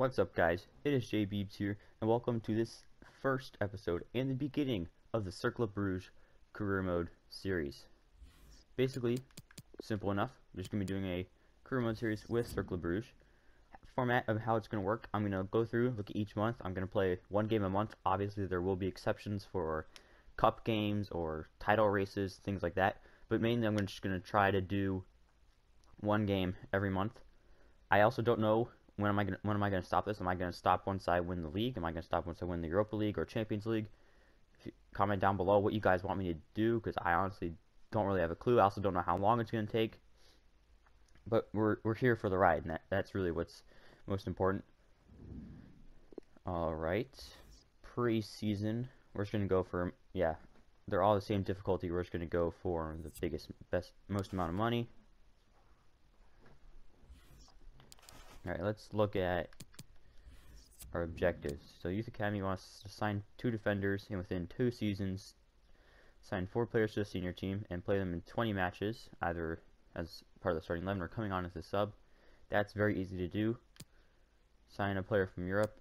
What's up guys, it is JBeibs here, and welcome to this first episode and the beginning of the Cercle Bruges Career Mode series. Basically, simple enough, I'm just going to be doing a Career Mode series with Cercle Bruges. Format of how it's going to work, I'm going to go through, look at each month, I'm going to play one game a month, obviously there will be exceptions for cup games or title races, things like that, but mainly I'm just going to try to do one game every month. I also don't know when am I gonna when am I gonna stop this? Am I gonna stop once I win the league? Am I gonna stop once I win the Europa League or Champions League? comment down below what you guys want me to do because I honestly don't really have a clue. I also don't know how long it's gonna take. But we're we're here for the ride, and that, that's really what's most important. All right, preseason. We're just gonna go for yeah. They're all the same difficulty. We're just gonna go for the biggest, best, most amount of money. Alright, let's look at our objectives. So Youth Academy wants to sign two defenders and within two seasons sign four players to the senior team and play them in 20 matches, either as part of the starting 11 or coming on as a sub. That's very easy to do. Sign a player from Europe.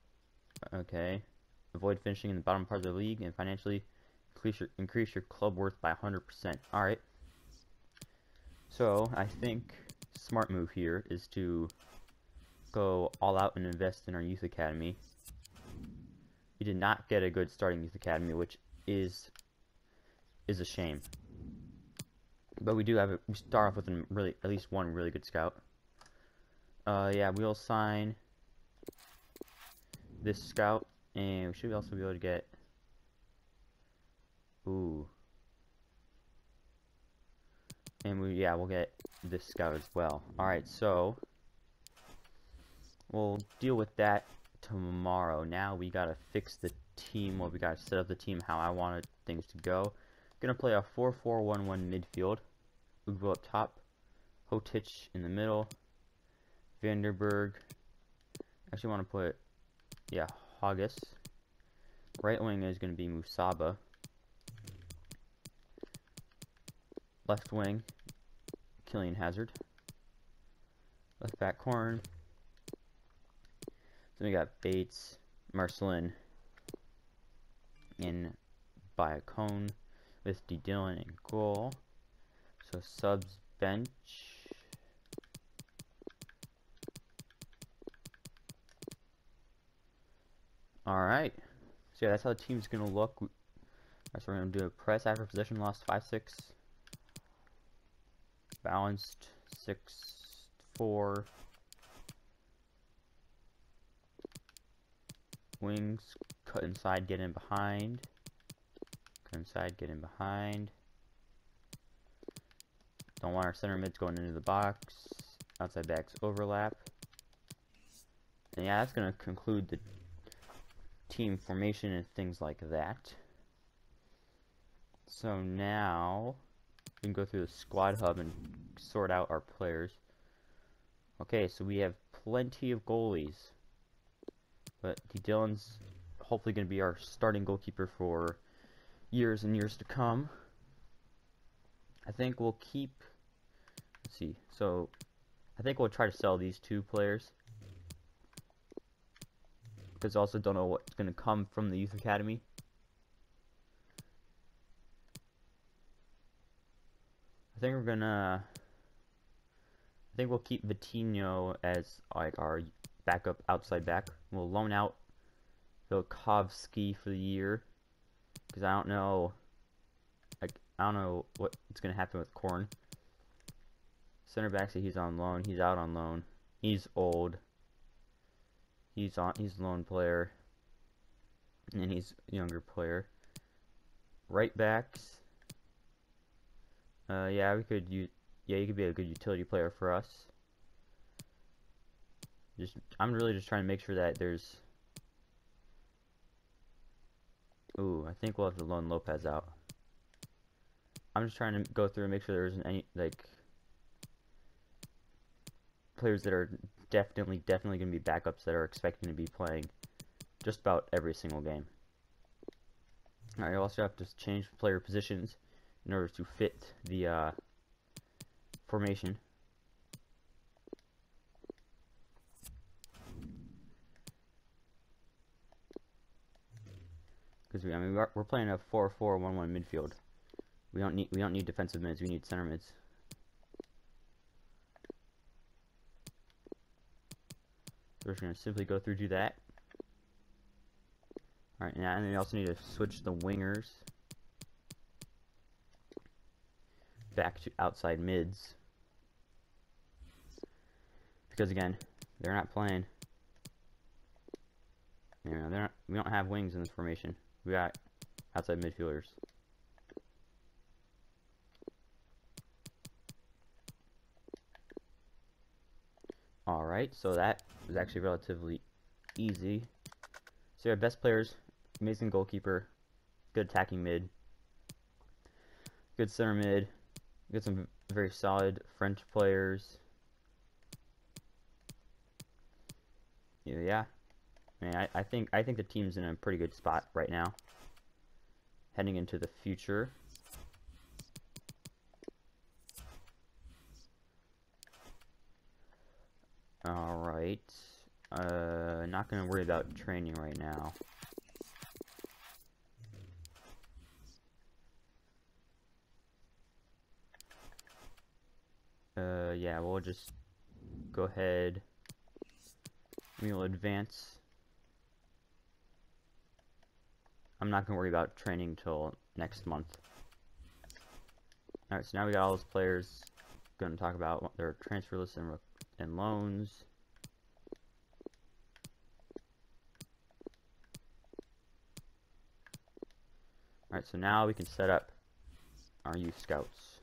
Okay. Avoid finishing in the bottom part of the league and financially increase your, increase your club worth by 100%. Alright. So, I think smart move here is to go all out and invest in our youth academy. We did not get a good starting youth academy, which is is a shame. But we do have a, we start off with a really at least one really good scout. Uh, yeah, we'll sign this scout, and we should also be able to get. Ooh. And we yeah we'll get this scout as well. All right, so We'll deal with that tomorrow. Now we gotta fix the team. Well, we gotta set up the team how I wanted things to go. Gonna play a 4-4-1-1 midfield. Ugbo up top. Hotic in the middle. Vanderberg. Actually want to put, yeah, Hoggas. Right wing is to be Musaba. Left wing, Kylian Hazard. Left back Corn, then we got Bates, Marcelin, in Biacone with Didillon in goal. So subs bench. Alright. So yeah, that's how the team's gonna look. That's we're gonna do a press after possession lost 5-6. Balanced 6-4. Wings, cut inside, get in behind. Cut inside, get in behind. Don't want our center mids going into the box. Outside backs overlap. And yeah, that's going to conclude the team formation and things like that. So now, we can go through the squad hub and sort out our players. Okay, so we have plenty of goalies. But Didillon's hopefully going to be our starting goalkeeper for years and years to come. I think we'll keep. Let's see. So, I think we'll try to sell these two players. Because I also don't know what's going to come from the youth academy. I think we're gonna. I think we'll keep Vitinho as like our backup outside back. We'll loan out Vilkovsky for the year because I don't know like I don't know what's gonna happen with Corn. Center back say he's on loan. He's out on loan. He's old. He's on. He's a loan player, and he's a younger player. Right backs. Uh, yeah, we could use. Yeah, you could be a good utility player for us. Just, I'm really just trying to make sure that there's... Ooh, I think we'll have to loan Lopez out. I'm just trying to go through and make sure there isn't any, like... Players that are definitely, definitely going to be backups that are expecting to be playing just about every single game. You also have to change player positions in order to fit the uh, formation. Because we, I mean, we're, we're playing a 4-4-1-1 midfield. We don't need we don't need defensive mids. We need center mids. We're just gonna simply go through do that. All right, now and then we also need to switch the wingers back to outside mids because again, they're not playing. You know, they're not, we don't have wings in this formation. We got outside midfielders. Alright, so that was actually relatively easy. So our best players, amazing goalkeeper, good attacking mid, good center mid, got some very solid French players. Yeah, I I, I think I think the team's in a pretty good spot right now, heading into the future. All right, uh, not gonna worry about training right now. Uh, yeah, we'll just go ahead. We'll advance. I'm not going to worry about training till next month. Alright, so now we got all those players. Going to talk about their transfer lists and, and loans. Alright, so now we can set up our youth scouts.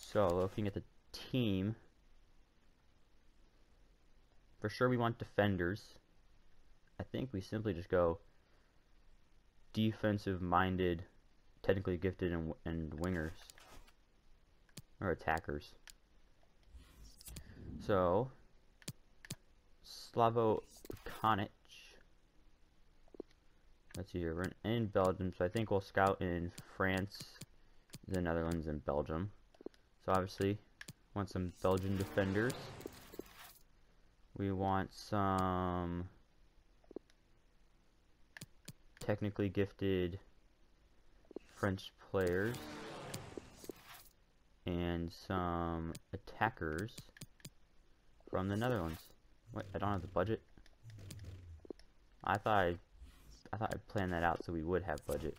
So, looking at the team, for sure we want defenders. I think we simply just go defensive-minded, technically gifted, and, and wingers. Or attackers. So, Slavo Konic. Let's see here. We're in Belgium, so I think we'll scout in France, the Netherlands, and Belgium. So obviously, want some Belgian defenders. We want some technically gifted French players and some attackers from the Netherlands. Wait, I don't have the budget. I thought I, I thought I planned that out so we would have budget.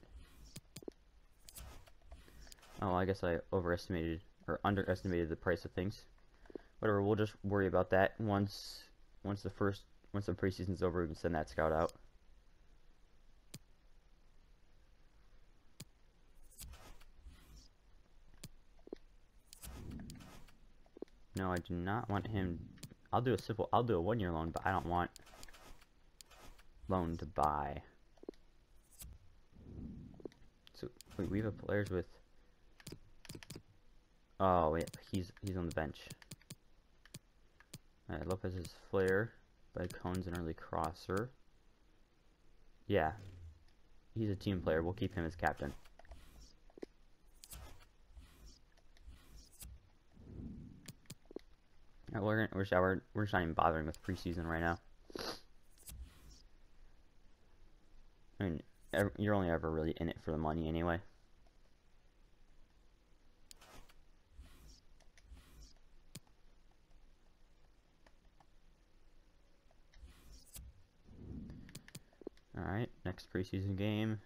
Oh, I guess I overestimated or underestimated the price of things. Whatever, we'll just worry about that once once the first once the preseason's over we can send that scout out. No, I do not want him I'll do a simple I'll do a one year loan, but I don't want loan to buy. So wait, we have players with Oh, wait, he's he's on the bench. Alright, Lopez is Flair, by Cone's an early crosser. Yeah, he's a team player. We'll keep him as captain. We're, we're, we're, we're just not even bothering with preseason right now. I mean, you're only ever really in it for the money anyway. Alright, next preseason game.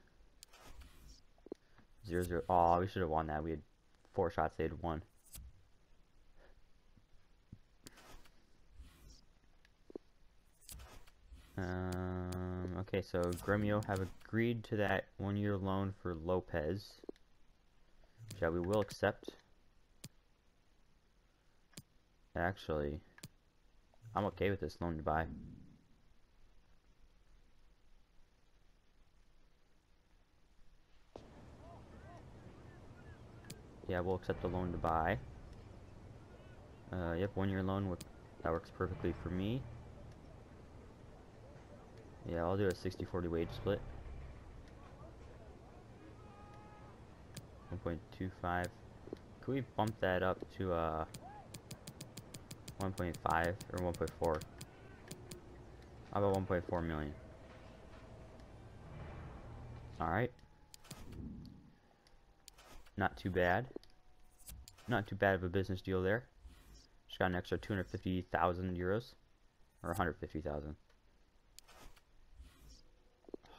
0 0. Oh, we should have won that. We had four shots, they had one. Um, okay, so Gremio have agreed to that one year loan for Lopez. Which we will accept. Actually, I'm okay with this loan to buy. Yeah, we'll accept the loan to buy. Uh, yep, one year loan, that works perfectly for me. Yeah, I'll do a 60-40 wage split. 1.25. Can we bump that up to uh 1.5 or 1.4? How about 1.4 million? Alright. Not too bad. Not too bad of a business deal there. Just got an extra 250,000 euros. Or 150,000.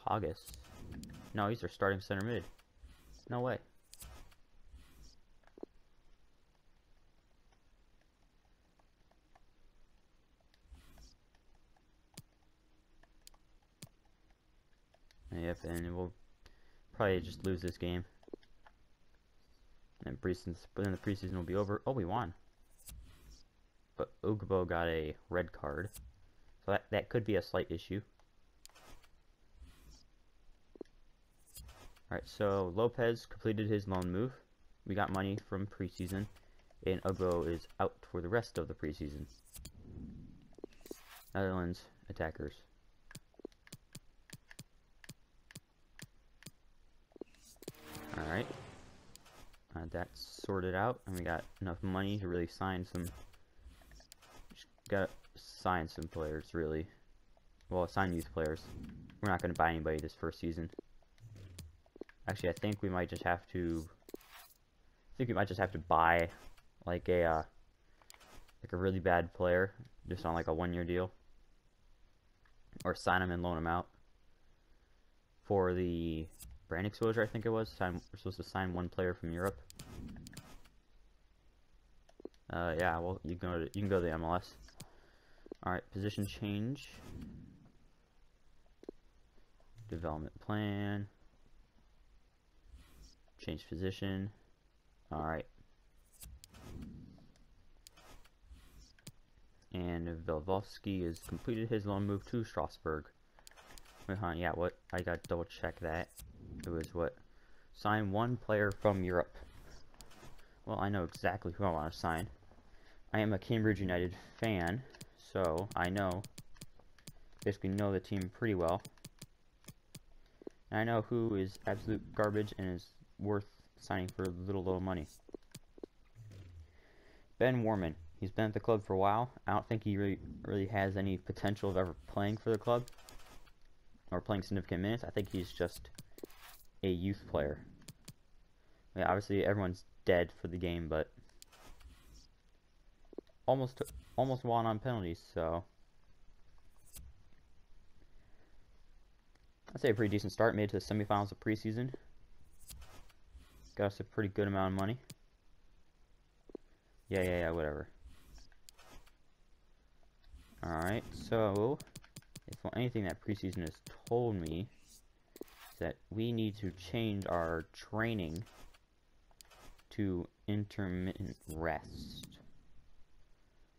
Hoggas. No, he's our starting center mid. No way. Yep, and we'll probably just lose this game. And preseason, then the preseason will be over. Oh, we won. But Ugbo got a red card. So that, that could be a slight issue. Alright, so Lopez completed his loan move. We got money from preseason. And Ugbo is out for the rest of the preseason. Netherlands attackers. Alright. Uh, that's sorted out, and we got enough money to really sign some... Gotta sign some players, really. Well, sign youth players. We're not gonna buy anybody this first season. Actually, I think we might just have to... I think we might just have to buy, like, a, uh, like a really bad player, just on, like, a one-year deal. Or sign him and loan him out. For the brand exposure, I think it was. Sign, we're supposed to sign one player from Europe. Uh, yeah, well, you can go to, you can go to the MLS. All right, position change. Development plan. Change position. All right. And Velvovsky has completed his loan move to Strasbourg. Wait, huh, yeah, what? I got to double check that. It was what? Sign one player from Europe. Well, I know exactly who I want to sign. I am a Cambridge United fan, so I know, basically know the team pretty well. And I know who is absolute garbage and is worth signing for a little little money. Ben Worman. He's been at the club for a while. I don't think he really really has any potential of ever playing for the club or playing significant minutes. I think he's just a youth player. I mean, obviously everyone's dead for the game, but almost almost won on penalties, so I'd say a pretty decent start. Made to the semifinals of preseason. Got us a pretty good amount of money. Yeah, yeah, yeah, whatever. Alright, so if anything that preseason has told me is that we need to change our training to intermittent rest.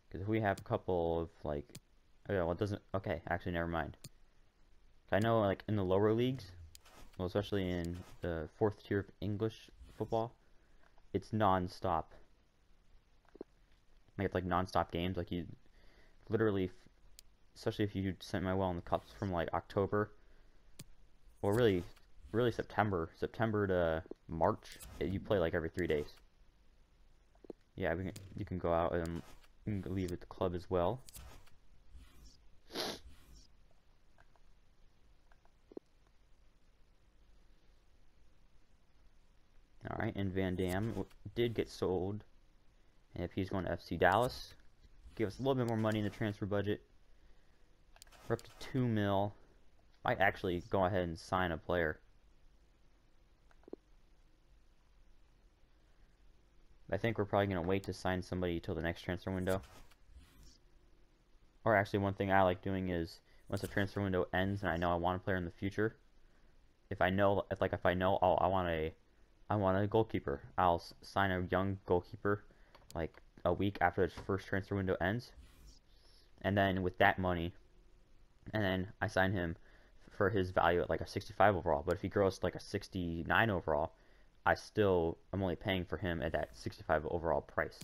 Because if we have a couple of, like, oh, okay, well, it doesn't, okay, actually, never mind. I know, like, in the lower leagues, well, especially in the fourth tier of English football, it's non-stop. Like, it's like non-stop games, like, you literally, especially if you sent my well in the cups from, like, October well, really, really September, September to March, you play like every three days. Yeah, we can, you can go out and leave at the club as well. Alright, and Van Dam did get sold. And if he's going to FC Dallas, give us a little bit more money in the transfer budget. We're up to 2 mil. Might actually go ahead and sign a player. I think we're probably going to wait to sign somebody till the next transfer window. Or actually, one thing I like doing is once the transfer window ends and I know I want a player in the future, if I know, if like if I know, oh, I want a, I want a goalkeeper, I'll sign a young goalkeeper like a week after the first transfer window ends, and then with that money, and then I sign him for his value at like a 65 overall. But if he grows to like a 69 overall, I still I'm only paying for him at that 65 overall price.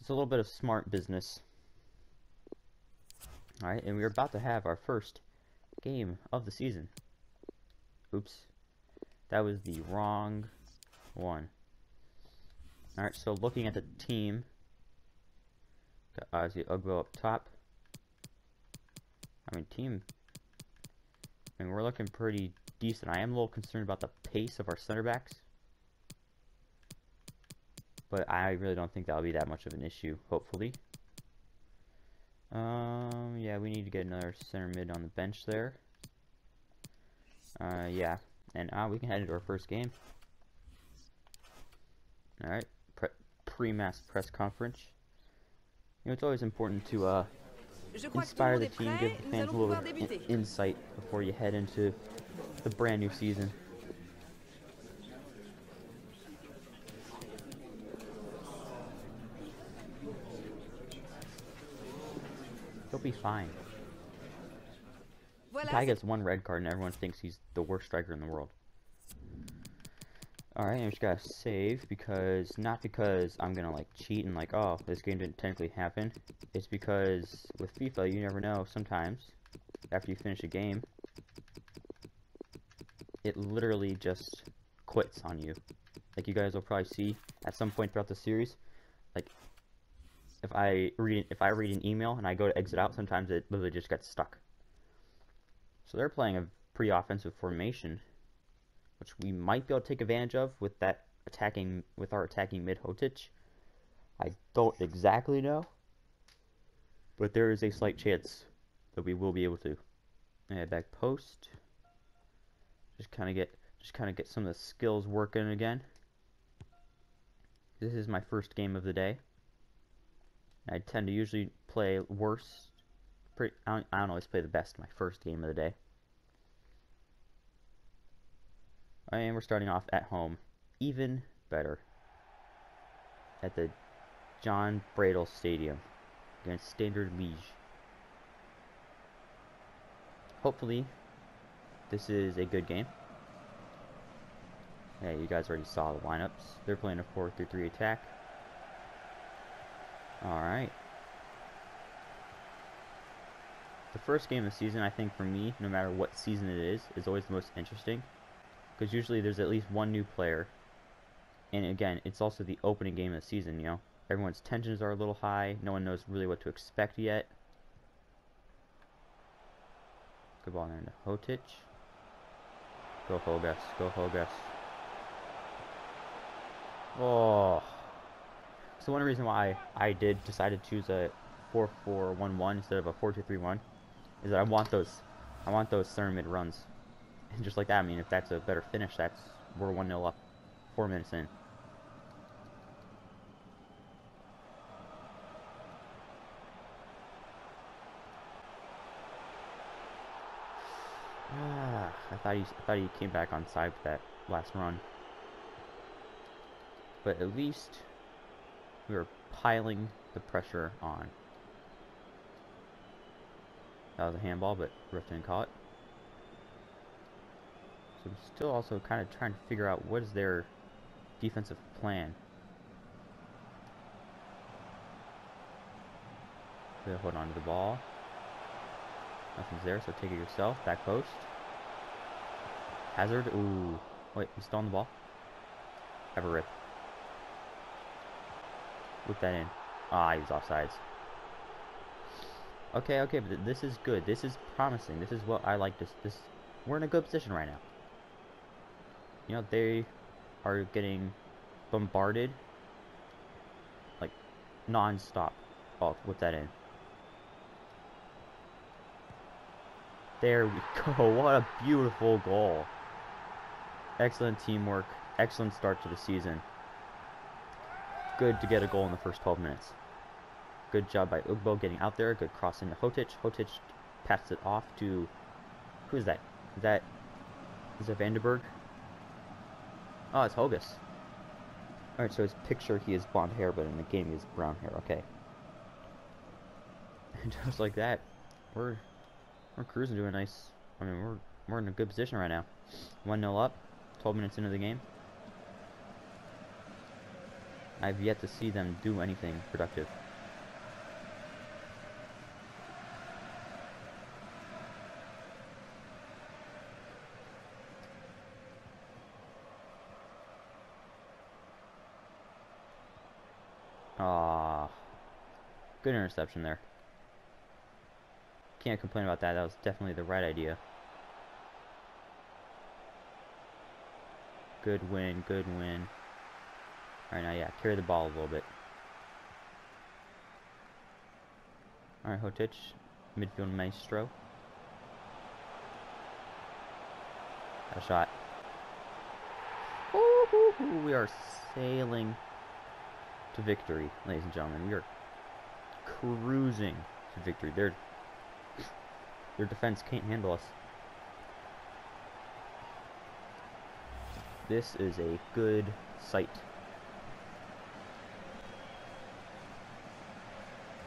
It's a little bit of smart business. All right, and we're about to have our first game of the season. Oops, that was the wrong one. All right, so looking at the team, got Ozzy Ugbo up top. I mean, team I mean, we're looking pretty decent. I am a little concerned about the pace of our center backs. But I really don't think that'll be that much of an issue, hopefully. Um, yeah, we need to get another center mid on the bench there. Uh, yeah. And uh, we can head into our first game. Alright, pre pre-match press conference. You know, it's always important to uh, inspire the team, give the fans a little insight before you head into the brand new season. He'll be fine. The guy gets one red card and everyone thinks he's the worst striker in the world. Alright, I'm just gotta save because, not because I'm gonna like cheat and like, oh, this game didn't technically happen. It's because with FIFA, you never know, sometimes, after you finish a game, it literally just quits on you. Like you guys will probably see at some point throughout the series, like, if I read if I read an email and I go to exit out, sometimes it literally just gets stuck. So they're playing a pretty offensive formation which we might be able to take advantage of with that attacking with our attacking mid Hotic. I don't exactly know, but there is a slight chance that we will be able to. And back post. Just kind of get just kind of get some of the skills working again. This is my first game of the day. I tend to usually play worse. Pretty, I don't, I don't always play the best my first game of the day. And we're starting off at home. Even better. At the Jan Breydel Stadium against Standard Liège. Hopefully, this is a good game. Yeah, you guys already saw the lineups. They're playing a 4-3-3 attack. Alright. The first game of the season, I think for me, no matter what season it is, is always the most interesting because usually there's at least one new player. And again, it's also the opening game of the season, you know. Everyone's tensions are a little high. No one knows really what to expect yet. Good ball there into Hotic. Go Hoggas. Go Hoggas. Oh. So one reason why I did decide to choose a 4-4-1-1 instead of a 4-2-3-1 is that I want those I want those mid runs. And just like that, I mean, if that's a better finish, that's we're 1-0 up four minutes in. Ah, I thought he, I thought he came back on side with that last run. But at least we were piling the pressure on. That was a handball, but didn't it. So I'm still also kind of trying to figure out what is their defensive plan. They hold on to the ball. Nothing's there, so take it yourself. Back post. Hazard. Ooh. Wait, he's still on the ball. Have a rip. Whip that in. Ah, he's offsides. Okay, okay, but this is good. This is promising. This is what I like. This, this, we're in a good position right now you know, they are getting bombarded like non-stop. Oh, put that in. There we go. What a beautiful goal. Excellent teamwork. Excellent start to the season. Good to get a goal in the first 12 minutes. Good job by Ugbo getting out there. Good cross into Hotic. Hotic passed it off to... Who is that? Is that... Is that Vandenberg? Oh, it's Hoggas. Alright, so his picture, he has blonde hair, but in the game, he has brown hair. Okay. And just like that, we're we're cruising to a nice. I mean, we're we're in a good position right now. One 0 up, 12 minutes into the game. I've yet to see them do anything productive. Good interception there. Can't complain about that. That was definitely the right idea. Good win, good win. Alright, now yeah, carry the ball a little bit. Alright, Hotic, midfield maestro. A shot. Ooh, we are sailing to victory, ladies and gentlemen. We are cruising to victory. Their their defense can't handle us. This is a good sight.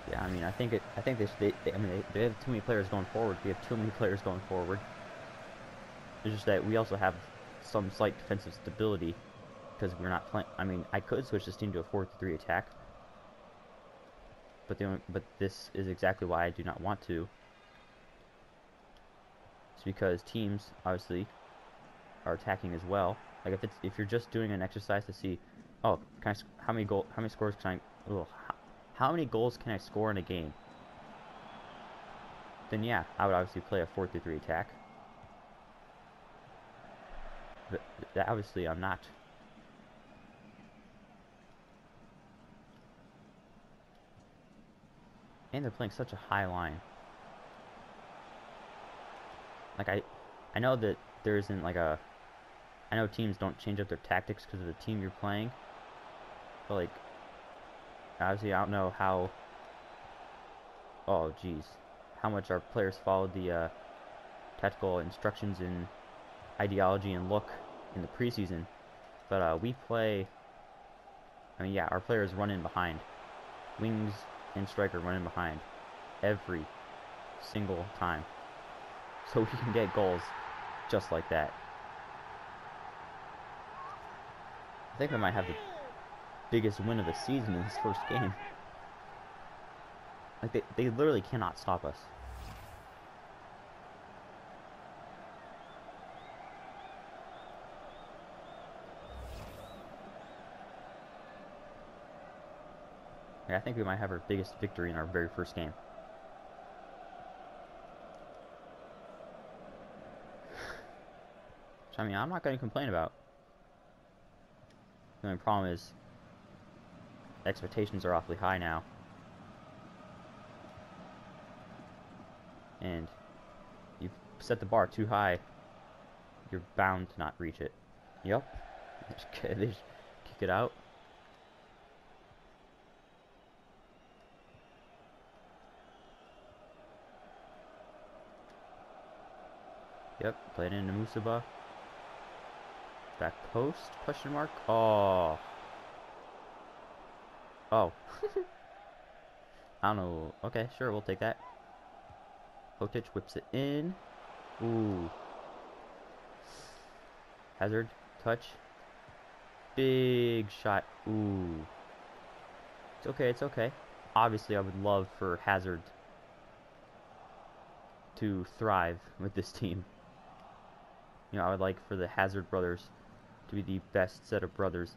Yeah, I mean, I think it. I think they. they, they I mean, they, they have too many players going forward. We have too many players going forward. It's just that we also have some slight defensive stability because we're not playing. I mean, I could switch this team to a 4-3 attack, but the but this is exactly why I do not want to. It's because teams obviously are attacking as well. Like if it's if you're just doing an exercise to see, oh, can I, how many goal how many scores can I, ugh, how, how many goals can I score in a game? Then yeah, I would obviously play a 4-3 attack. But obviously I'm not. And they're playing such a high line. Like I, I know that there isn't like a. I know teams don't change up their tactics because of the team you're playing. But like, obviously I don't know how. Oh jeez, how much our players followed the uh, tactical instructions and ideology and look in the preseason. But uh, we play. I mean, yeah, our players run in behind. Wings and striker running behind every single time. So we can get goals just like that. I think we might have the biggest win of the season in this first game. Like, they, they literally cannot stop us. I think we might have our biggest victory in our very first game. Which, I mean, I'm not going to complain about. The only problem is expectations are awfully high now. And you've set the bar too high, you're bound to not reach it. Yep. they just kick it out. Yep, played into Musaba. Back post, question mark? Oh. Oh. I don't know. Okay, sure, we'll take that. Hotic whips it in. Ooh. Hazard, touch. Big shot. Ooh. It's okay, it's okay. Obviously, I would love for Hazard to thrive with this team. You know, I would like for the Hazard brothers to be the best set of brothers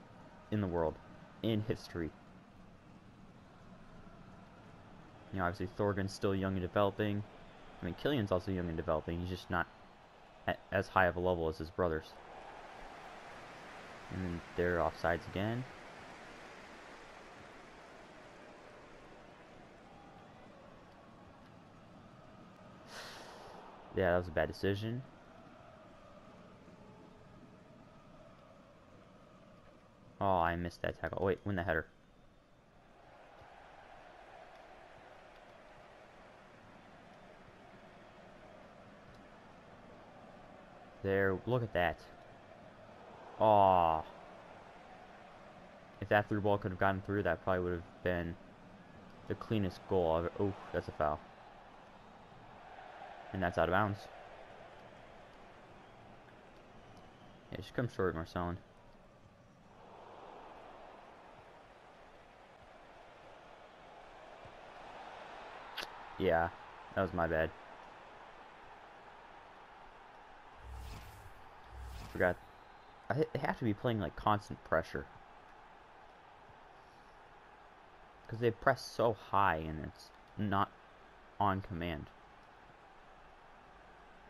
in the world, in history. You know, obviously Thorgan's still young and developing. I mean, Kylian's also young and developing. He's just not at as high of a level as his brothers. And then they're offsides again. Yeah, that was a bad decision. Oh, I missed that tackle. Oh, wait, win the header. There, look at that. Oh. If that through ball could have gotten through, that probably would have been the cleanest goal ever. Oh, that's a foul. And that's out of bounds. Yeah, just come short, Marcelin. Yeah, that was my bad. Forgot. I, have to be playing like constant pressure. Because they press so high and it's not on command.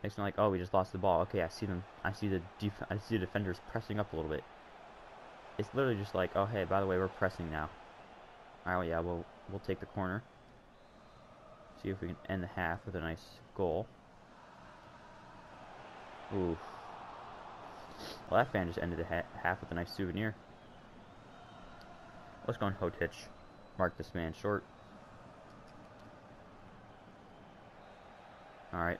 Makes me like, oh, we just lost the ball. Okay, I see them. I see the def I see the defenders pressing up a little bit. It's literally just like, oh, hey, by the way, we're pressing now. Well, yeah, we'll we'll take the corner. See if we can end the half with a nice goal. Ooh. Well, that fan just ended the ha half with a nice souvenir. Let's go on Hotic. Mark this man short. Alright.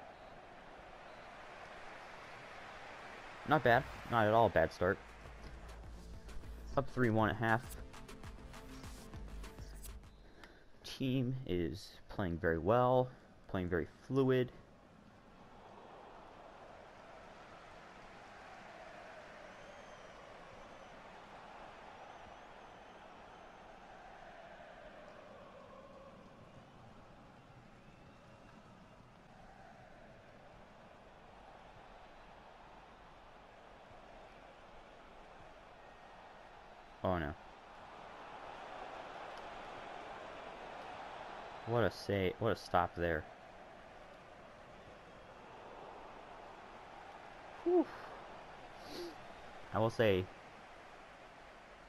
Not bad. Not at all a bad start. Up 3-1 at half. Team is playing very well, playing very fluid. Oh no. What a say, what a stop there. Whew. I will say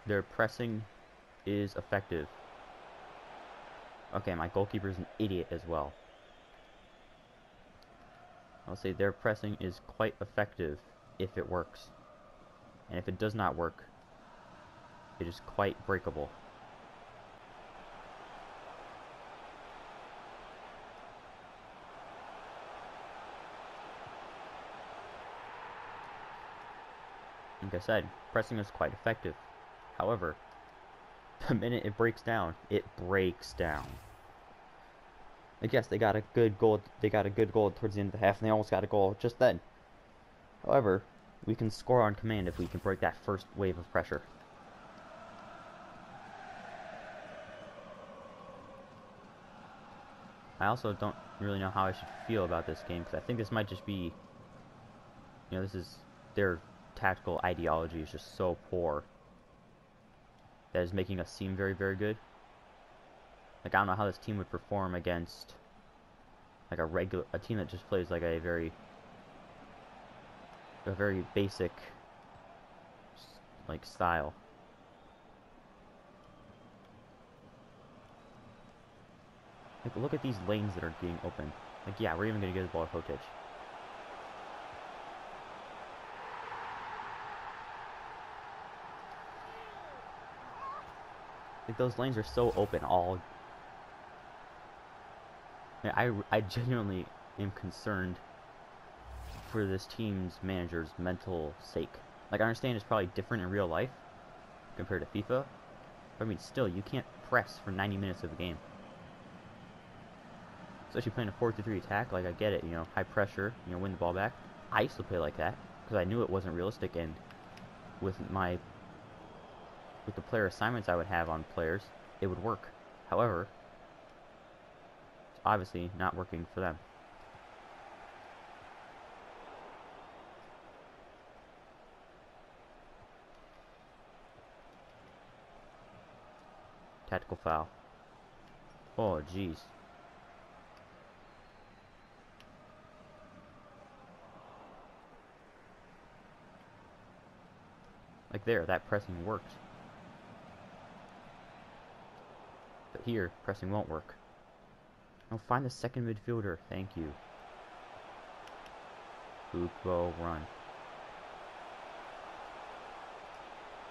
their pressing is effective. Okay, my goalkeeper is an idiot as well. I'll say their pressing is quite effective if it works. And if it does not work, it is quite breakable. Like I said, pressing is quite effective. However, the minute it breaks down, it breaks down. I guess they got a good goal. They got a good goal towards the end of the half, and they almost got a goal just then. However, we can score on command if we can break that first wave of pressure. I also don't really know how I should feel about this game because I think this might just be, you know, this is their tactical ideology is just so poor that is making us seem very, very good. Like I don't know how this team would perform against like a regular a team that just plays like a very a very basic like style. Like, look at these lanes that are being open. Like, yeah, we're even going to get the ball to Hotic. Like, those lanes are so open all... I, I genuinely am concerned for this team's manager's mental sake. Like, I understand it's probably different in real life compared to FIFA. But, I mean, still, you can't press for 90 minutes of a game especially playing a 4-3 attack, like I get it, you know, high pressure, you know, win the ball back. I used to play like that because I knew it wasn't realistic, and with my with the player assignments I would have on players, it would work. However, it's obviously not working for them. Tactical foul. Oh, jeez. Like there, that pressing worked. But here, pressing won't work. I'll find the second midfielder. Thank you. Hoopbo run.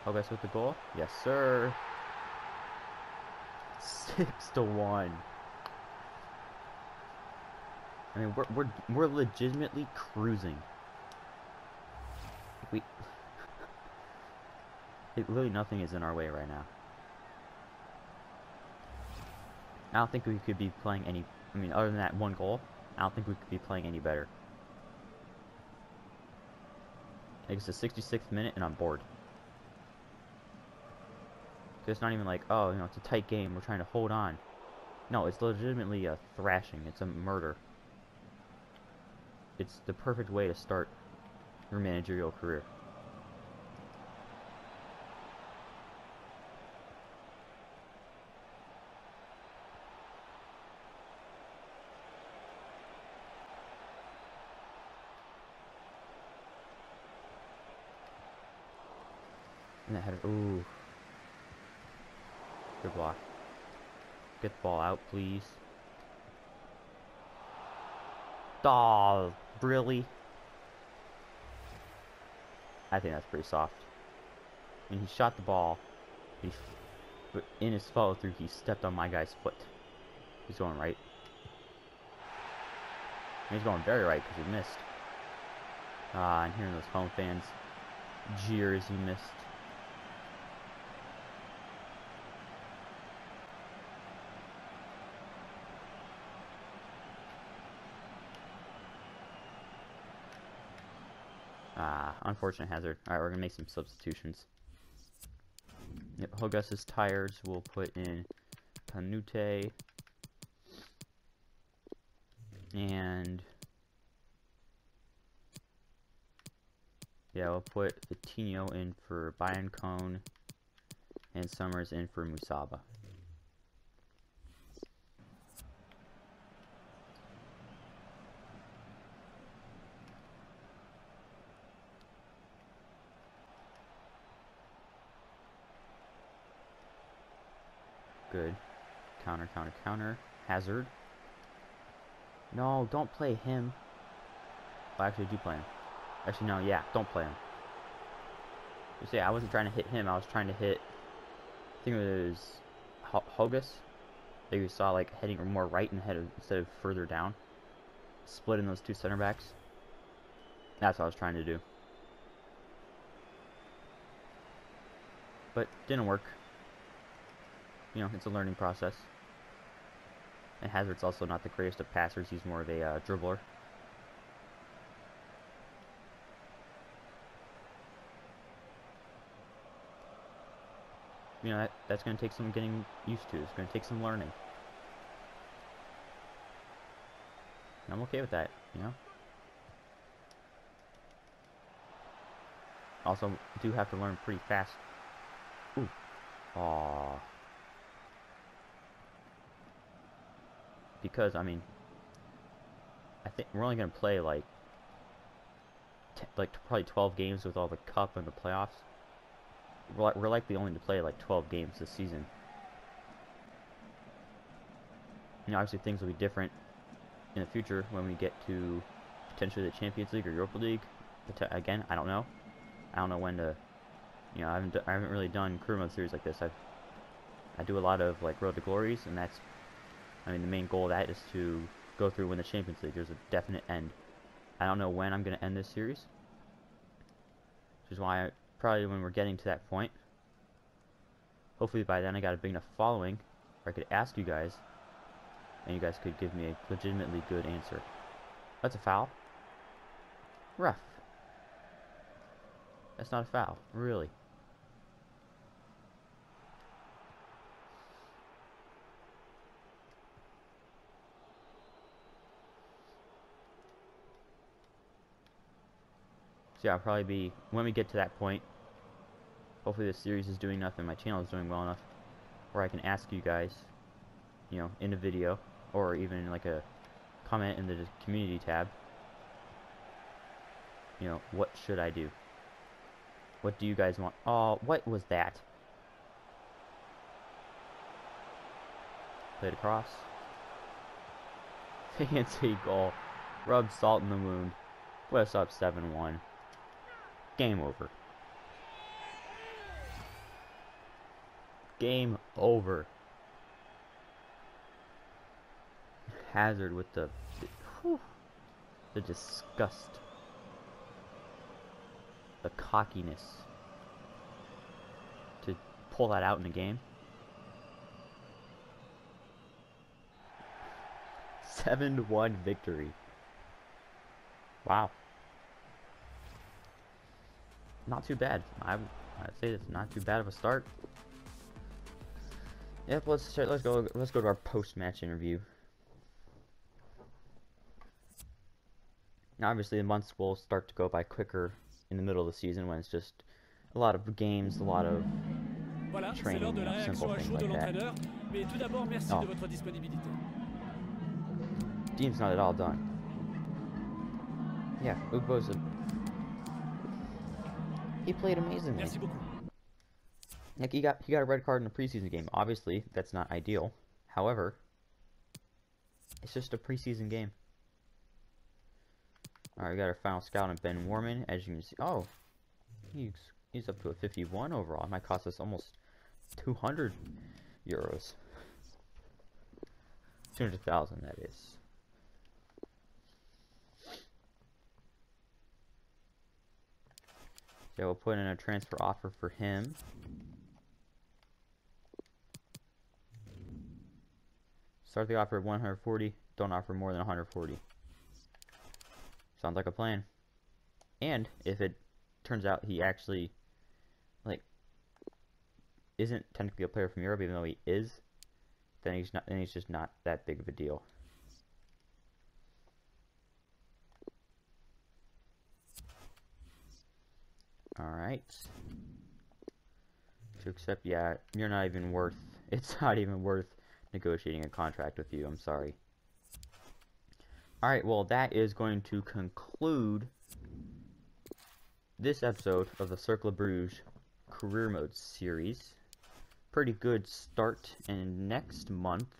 Oh, guys with the goal? Yes, sir. Six to one. I mean, we're we're we're legitimately cruising. We it, really nothing is in our way right now. I don't think we could be playing any, I mean, other than that one goal, I don't think we could be playing any better. It's the 66th minute and I'm bored. It's not even like, oh, you know, it's a tight game, we're trying to hold on. No, it's legitimately a thrashing, it's a murder. It's the perfect way to start your managerial career. Ooh. Good block. Get the ball out, please. Oh, really? I think that's pretty soft. Mean, he shot the ball. He, but in his follow through, he stepped on my guy's foot. He's going right. He's going very right because he missed. Ah, uh, and hearing those home fans jeer as he missed. Unfortunate hazard. Alright, we're gonna make some substitutions. Yep, Hoggas's tires, we'll put in Kanute. And... Yeah, we'll put Vitinho in for Biancone. And Summers in for Musaba. Good. Counter, counter, counter. Hazard. No, don't play him. Well, actually, do play him. Actually, no, yeah, don't play him. You see, I wasn't trying to hit him. I was trying to hit. I think it was H Hoggas. That you saw like heading more right and head instead of further down. Splitting those two center backs. That's what I was trying to do. But didn't work you know, it's a learning process. And Hazard's also not the greatest of passers, he's more of a uh, dribbler. You know, that, that's going to take some getting used to. It's going to take some learning. And I'm okay with that, you know? Also, do have to learn pretty fast. Ooh. Aww. Because I mean, I think we're only gonna play like like probably 12 games with all the cup and the playoffs. We're, we're likely only to play like 12 games this season. You know, obviously things will be different in the future when we get to potentially the Champions League or Europa League. But uh, again, I don't know. I don't know when to. You know, I haven't I haven't really done career mode series like this. I I do a lot of like Road to Glories, and that's I mean, the main goal of that is to go through win the Champions League. There's a definite end. I don't know when I'm going to end this series. Which is why I, probably when we're getting to that point. Hopefully by then I got a big enough following where I could ask you guys. And you guys could give me a legitimately good answer. That's a foul. Rough. That's not a foul. Really. Yeah, I'll probably be, when we get to that point, hopefully this series is doing enough and my channel is doing well enough where I can ask you guys, you know, in a video, or even like a comment in the community tab, you know, what should I do? What do you guys want? Oh, what was that? Played across. Fancy goal. Rub salt in the wound. Put up 7-1. Game over. Game over. Hazard with the whew, the disgust, the cockiness to pull that out in the game. 7-1 victory. Wow not too bad. I I'd say it's not too bad of a start. Yep, let's start, let's go let's go to our post-match interview. Now, obviously, the months will start to go by quicker in the middle of the season when it's just a lot of games, a lot of voilà, training, you know, simple things like that. oh. Team's not at all done. Yeah, Ugbo's a he played amazingly. Like he got he got a red card in a preseason game. Obviously, that's not ideal. However, it's just a preseason game. Alright, we got our final scout on Ben Worman. As you can see, oh, he's he's up to a 51 overall. It might cost us almost 200 euros. 200,000, that is. Yeah, we'll put in a transfer offer for him. Start the offer at 140. Don't offer more than 140. Sounds like a plan. And if it turns out he actually, like, isn't technically a player from Europe, even though he is, then he's not. Then he's just not that big of a deal. All right. To accept, yeah, you're not even worth. It's not even worth negotiating a contract with you. I'm sorry. All right. Well, that is going to conclude this episode of the Cercle Bruges Career Mode series pretty good start. And next month,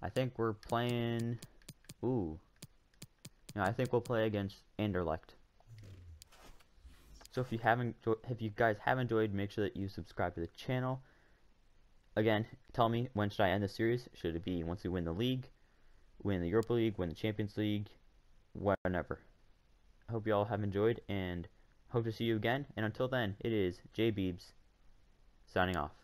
I think we're playing. Ooh. Yeah, I think we'll play against Anderlecht. So if you haven't, if you guys have enjoyed, make sure that you subscribe to the channel. Again, tell me when should I end the series? Should it be once we win the league, win the Europa League, win the Champions League, whatever. I hope you all have enjoyed and hope to see you again. And until then, it is JBeibs signing off.